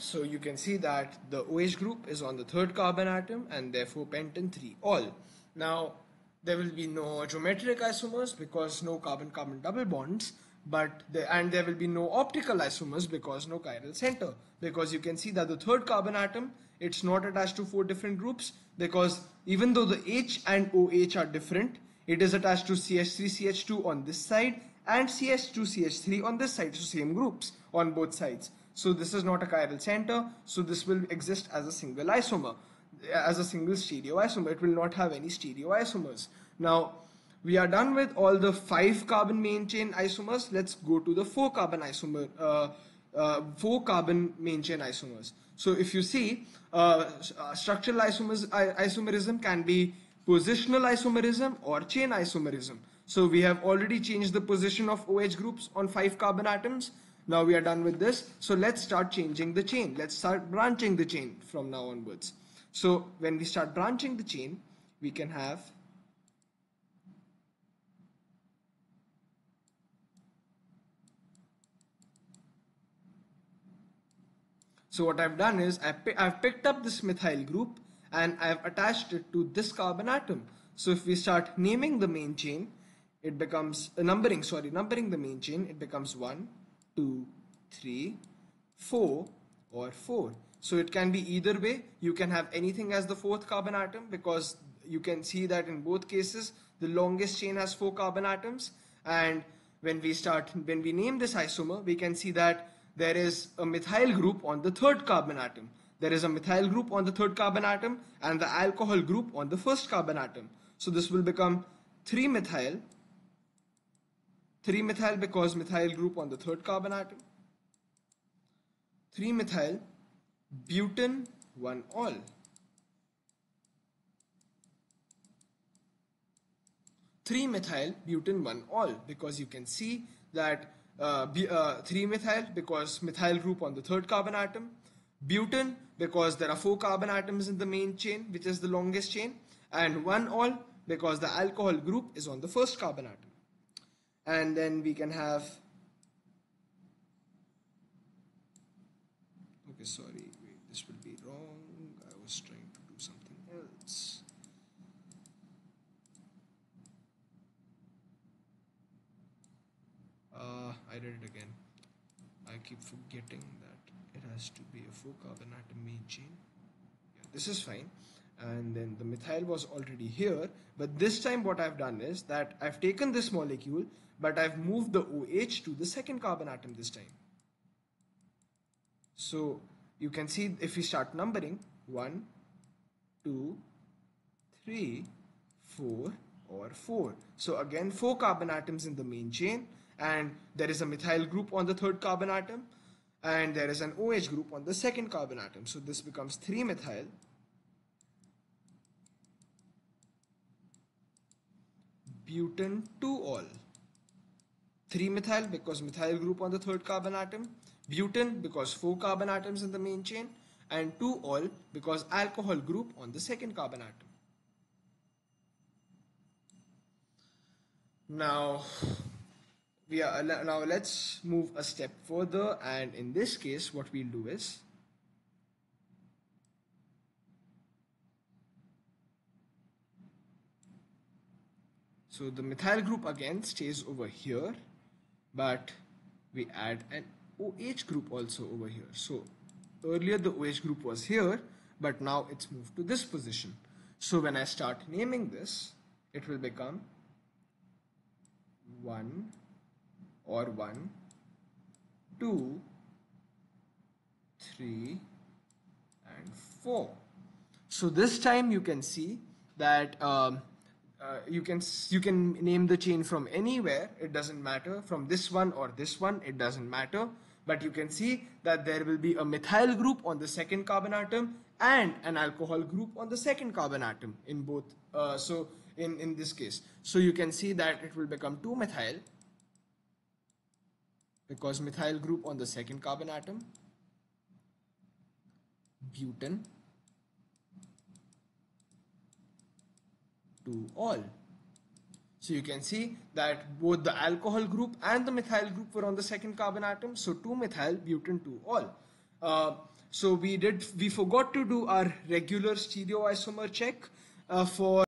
So you can see that the OH group is on the third carbon atom and therefore pentan 3 ol. Now there will be no geometric isomers because no carbon-carbon double bonds but the, and there will be no optical isomers because no chiral center. Because you can see that the third carbon atom it's not attached to four different groups because even though the H and OH are different it is attached to CH3CH2 on this side and CH2CH3 on this side. So same groups on both sides so this is not a chiral center. So this will exist as a single isomer as a single stereoisomer. It will not have any stereoisomers. Now we are done with all the five carbon main chain isomers. Let's go to the four carbon isomer uh, uh, four carbon main chain isomers. So if you see uh, uh structural isomers, isomerism can be positional isomerism or chain isomerism. So we have already changed the position of OH groups on five carbon atoms now we are done with this. So let's start changing the chain. Let's start branching the chain from now onwards. So when we start branching the chain we can have So what I've done is I've, I've picked up this methyl group and I've attached it to this carbon atom. So if we start naming the main chain, it becomes uh, numbering, sorry, numbering the main chain, it becomes 1, 2, 3, 4 or 4. So it can be either way. You can have anything as the fourth carbon atom because you can see that in both cases the longest chain has four carbon atoms and when we start when we name this isomer we can see that there is a methyl group on the third carbon atom. There is a methyl group on the third carbon atom and the alcohol group on the first carbon atom. So this will become 3-methyl, 3-methyl because methyl group on the third carbon atom, 3-methyl, butan 1-ol. Three methyl butan one ol because you can see that uh, uh, 3-methyl because methyl group on the third carbon atom, butan because there are four carbon atoms in the main chain which is the longest chain and 1-ol because the alcohol group is on the first carbon atom. And then we can have, okay sorry, wait, this will be wrong, I was trying to do something else. Uh, I did it again. I keep forgetting that it has to be a four carbon atom chain. Yeah, this is fine. And then the methyl was already here. But this time what I've done is that I've taken this molecule, but I've moved the OH to the second carbon atom this time. So you can see if we start numbering, one, two, three, four, or 4. So again 4 carbon atoms in the main chain and there is a methyl group on the third carbon atom and there is an OH group on the second carbon atom. So this becomes 3-methyl butan 2-ol. 3-methyl because methyl group on the third carbon atom, butan because 4 carbon atoms in the main chain and 2-ol because alcohol group on the second carbon atom. Now we are now let's move a step further and in this case what we'll do is so the methyl group again stays over here but we add an OH group also over here. So earlier the OH group was here but now it's moved to this position. So when I start naming this it will become 1 or 1 2 3 and 4 so this time you can see that um, uh, you can you can name the chain from anywhere. It doesn't matter. From this one or this one it doesn't matter. But you can see that there will be a methyl group on the second carbon atom and an alcohol group on the second carbon atom in both uh, so in in this case. So you can see that it will become 2 methyl because methyl group on the second carbon atom butan to all. So you can see that both the alcohol group and the methyl group were on the second carbon atom. So 2 methyl butan 2 ol. Uh, So we did we forgot to do our regular stereoisomer check uh, for